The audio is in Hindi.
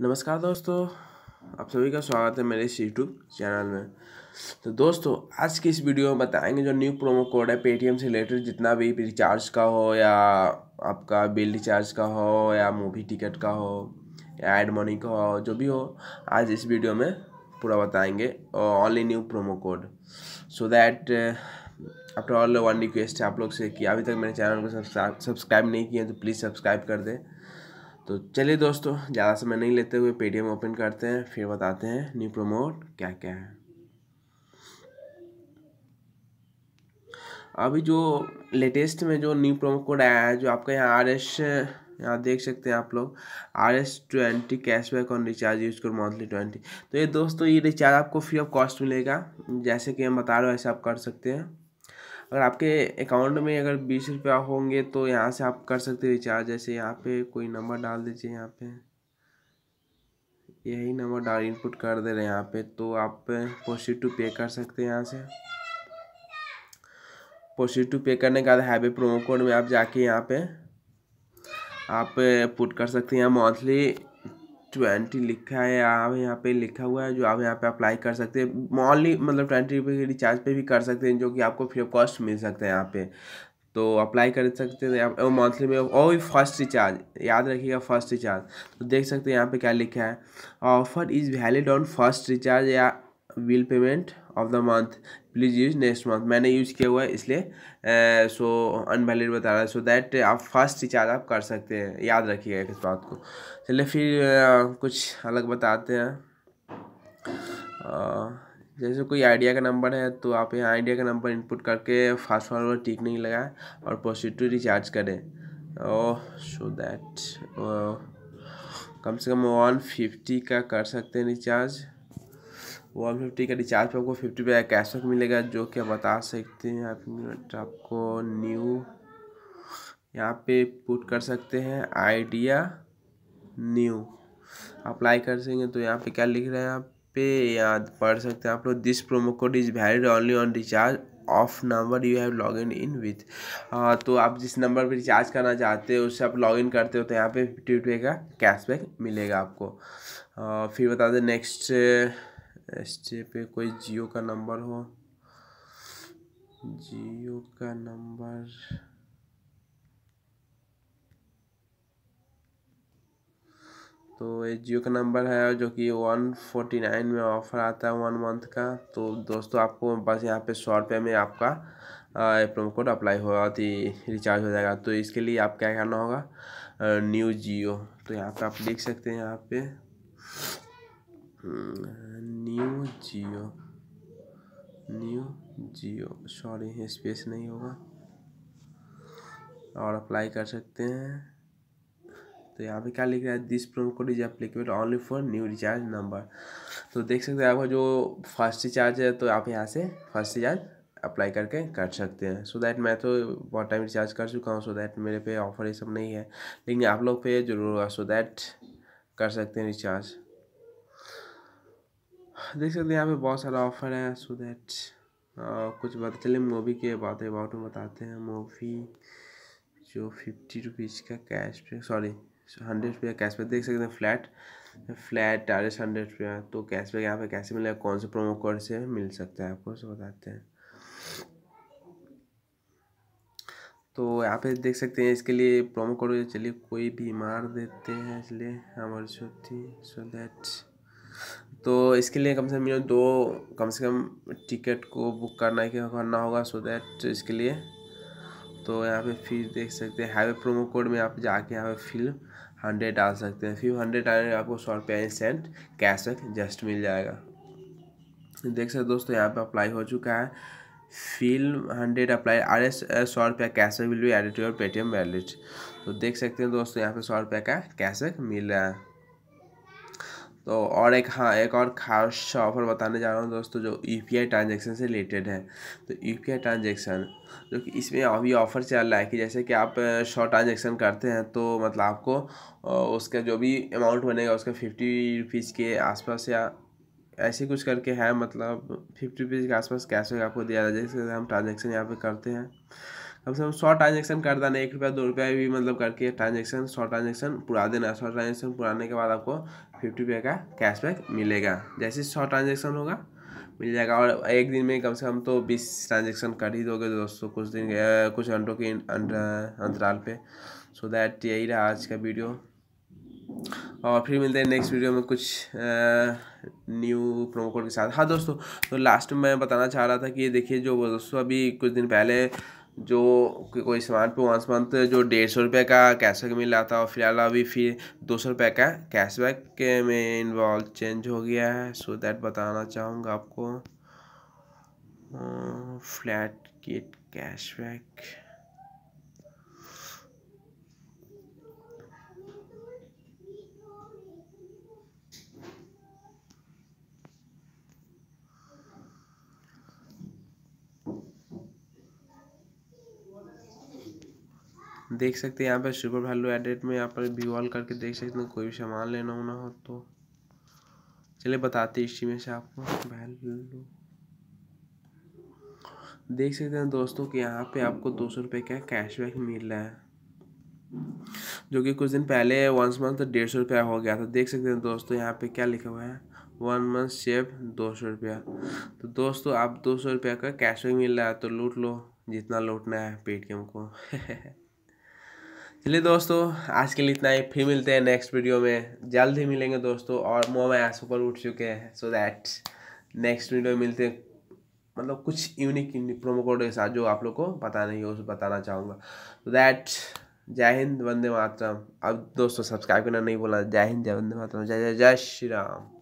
नमस्कार दोस्तों, आप सभी का स्वागत है मेरे इस यूट्यूब चैनल में। तो दोस्तों, आज की इस वीडियो में बताएँगे जो न्यू प्रोमो कोड है पेटीएम से रिलेटेड, जितना भी रिचार्ज का हो या आपका बिल रिचार्ज का हो या मूवी टिकट का हो या एड मनी का हो, जो भी हो, आज इस वीडियो में पूरा बताएँगे only new promo code so that after all one request है आप लोग से कि अभी तक मेरे चैनल को सब्सक्राइब नहीं किए तो प्लीज़ सब्सक्राइब कर दें। तो चलिए दोस्तों, ज़्यादा समय नहीं लेते हुए पेटीएम ओपन करते हैं, फिर बताते हैं न्यू प्रोमोट क्या क्या है। अभी जो लेटेस्ट में जो न्यू प्रोमो कोड आया है, जो आपका यहाँ आर एस यहाँ देख सकते हैं आप लोग R S twenty cashback on recharge use करो मंथली ट्वेंटी तो ये दोस्तों, ये रिचार्ज आपको फ्री ऑफ़ कॉस्ट मिलेगा, जैसे कि हम बता रहे हो ऐसे आप कर सकते हैं। अगर आपके अकाउंट में अगर बीस रुपया होंगे तो यहाँ से आप कर सकते हैं रिचार्ज, जैसे यहाँ पे कोई नंबर डाल दीजिए यहाँ पे। यही नंबर डाल, इनपुट कर दे रहे हैं यहाँ पे तो आप प्रोसीड टू पे कर सकते हैं यहाँ से। प्रोसीड टू पे करने के बाद हैवे प्रोमो कोड में आप जाके यहाँ पे आप पुट कर सकते हैं। मंथली ट्वेंटी लिखा है, आप यहाँ पे लिखा हुआ है, जो आप यहाँ पे अप्लाई कर सकते हैं। मॉनली मतलब ट्वेंटी रुपये के रिचार्ज पे भी कर सकते हैं, जो कि आपको फ्री ऑफ़ कॉस्ट मिल सकता है यहाँ पे। तो अप्लाई कर सकते हैं मंथली में, और फ़र्स्ट रिचार्ज याद रखिएगा फ़र्स्ट रिचार्ज तो देख सकते हैं यहाँ पे क्या लिखा है। Offer is valid on first recharge या bill payment of the month please use next month मैंने यूज़ किया हुआ है इसलिए सो अनवैलिड बता रहा है। सो दैट आप फ़र्स्ट रिचार्ज आप कर सकते हैं। याद रखिएगा इस बात को। चलिए फिर कुछ अलग बताते हैं। जैसे कोई आइडिया का नंबर है तो आप यहाँ आइडिया का नंबर इनपुट करके फास्ट फॉरवर्ड टिक नहीं लगाए और टू रिचार्ज करें। ओह सो दैट कम से कम वन फिफ्टी का कर सकते हैं रिचार्ज वन फिफ्टी का रिचार्ज पे आपको फिफ्टी रुपये कैशबैक मिलेगा, जो कि आप बता सकते हैं। आप आपको न्यू यहाँ पे पुट कर सकते हैं आइडिया न्यू अप्लाई कर सकेंगे तो यहाँ पे क्या लिख रहे हैं यहाँ पे? याद पढ़ सकते हैं आप लोग this promo code is valid only on recharge of number you have log in in with तो आप जिस नंबर पर रिचार्ज करना चाहते हो उससे आप लॉग इन करते हो तो यहाँ पे फिफ्टी रुपये का कैशबैक मिलेगा आपको। फिर बता दें नेक्स्ट एस पे कोई जियो का नंबर हो। जियो का नंबर। तो ये जियो का नंबर है जो कि वन फोर्टी नाइन में ऑफ़र आता है वन मंथ का। तो दोस्तों, आपको बस यहाँ पे सौ रुपये में आपका प्रोमो कोड अप्लाई होगा तो रिचार्ज हो जाएगा। तो इसके लिए आप क्या करना होगा? न्यू जियो। तो यहाँ पे आप लिख सकते हैं यहाँ पे। New Jio new Jio sorry space नहीं होगा। और अप्लाई कर सकते हैं। तो यहाँ पे क्या लिख रहा है? This promo code is applicable only for new recharge number तो देख सकते हैं आपका जो फ़र्स्ट रिचार्ज है तो आप यहाँ से फ़र्स्ट रिचार्ज अप्लाई करके कर सकते हैं। सो so दैट मैं तो बहुत टाइम रिचार्ज कर चुका हूँ सो दैट मेरे पे ऑफ़र ये सब नहीं है। लेकिन आप लोग पे ज़रूर होगा सो दैट कर सकते हैं रिचार्ज देख सकते हैं यहाँ पे बहुत सारा ऑफ़र है सो दैट कुछ बात चले। मूवी के बात अबाउट में बताते हैं। मूवी जो फिफ्टी रुपीज़ का कैश पे सॉरी हंड्रेड रुपये कैश पे देख सकते हैं फ्लैट फ्लैट चार्जेस हंड्रेड रुपया तो कैश पे यहाँ पे कैसे मिलेगा, कौन से प्रोमो कोड से मिल सकता है आपको सो बताते हैं। तो यहाँ पे देख सकते हैं, इसके लिए प्रोमो कोड चलिए, कोई भी मार देते हैं इसलिए, हमारी सो दैट तो इसके लिए कम से कम दो, कम से कम टिकट को बुक करना करना होगा सो दैट इसके लिए। तो यहाँ पे फिर देख सकते हैं हाईवे प्रोमो कोड में आप जाके यहाँ पे फिर हंड्रेड डाल सकते हैं। फिर हंड्रेड डालने आपको सौ रुपया सेंट कैशबैक जस्ट मिल जाएगा। देख सकते दोस्तों, यहाँ पे अप्लाई हो चुका है। Fill hundred apply R S सौ रुपया cashback will be edit your Paytm wallet तो देख सकते हैं दोस्तों, यहाँ पे सौ रुपये का कैशबैक मिल रहा है। तो और एक हाँ एक और खास ऑफ़र बताने जा रहा हूँ दोस्तों, जो यू पी आई ट्रांजेक्शन से रिलेटेड है। तो यू पी आई ट्रांजेक्शन जो कि इसमें अभी ऑफ़र चल रहा है कि जैसे कि आप शॉर्ट ट्रांजेक्शन करते हैं तो मतलब आपको उसका जो भी अमाउंट बनेगा, उसका फिफ्टी रुपीज़ के आसपास या ऐसे कुछ करके है मतलब फिफ्टी रुपीज़ के आसपास कैश आपको दिया जाए जैसे हम ट्रांजेक्शन यहाँ पर करते हैं। कम से कम सौ ट्रांजेक्शन कर देना, एक रुपया, दो रुपया भी मतलब करके ट्रांजेक्शन, सौ ट्रांजेक्शन, पूरा देना, सौ ट्रांजेक्शन पुराने के बाद आपको फिफ्टी रुपये का कैशबैक मिलेगा। जैसे सौ ट्रांजेक्शन होगा, मिल जाएगा। और एक दिन में कम से कम तो बीस ट्रांजेक्शन कर ही दोगे दोस्तों, कुछ दिन कुछ घंटों के अंतराल पे। सो दैट यही रहा आज का वीडियो और फिर मिलते हैं नेक्स्ट वीडियो में कुछ न्यू प्रोमो कोड के साथ। हाँ दोस्तों तो लास्ट में मैं बताना चाह रहा था कि ये देखिए जो दोस्तों अभी कुछ दिन पहले जो कोई सामान पे वंस मंथ जो डेढ़ सौ रुपये का कैशबैक मिल रहा था और फ़िलहाल अभी फिर दो सौ रुपये का कैशबैक के में इन्वॉल्व चेंज हो गया है। सो दैट बताना चाहूँगा आपको। फ्लैट किट कैशबैक देख सकते हैं यहाँ पर सुपर वैल्यू एडेड में यहाँ पर व्यू ऑल करके देख सकते हैं, कोई भी सामान लेना होना हो तो। चलिए बताते हैं इसी में से आपको वैल्यू देख सकते हैं दोस्तों कि यहाँ पे आपको दो सौ रुपये का कैशबैक मिल रहा है। जो कि कुछ दिन पहले वंस मंथ तो डेढ़ सौ रुपया हो गया था। देख सकते हैं दोस्तों यहाँ पे क्या लिखा हुआ है? वन मंथ सेव दो सौ रुपया। तो दोस्तों, आप दो सौ रुपया का कैशबैक मिल रहा है तो लूट लो, जितना लूटना है पेटीएम को। चलिए दोस्तों, आज के लिए इतना ही। फिर मिलते हैं नेक्स्ट वीडियो में। जल्द ही मिलेंगे दोस्तों, और मोह ऐस ऊपर उठ चुके हैं। सो दैट नेक्स्ट वीडियो में मिलते हैं। मतलब कुछ यूनिक प्रोमो कोड के साथ जो आप लोग को पता नहीं हो, उसे बताना चाहूँगा। तो दैट जय हिंद, वंदे मातरम। अब दोस्तों सब्सक्राइब करना नहीं बोला जय हिंद, जय वंदे मातरम। जय जय जय श्री राम।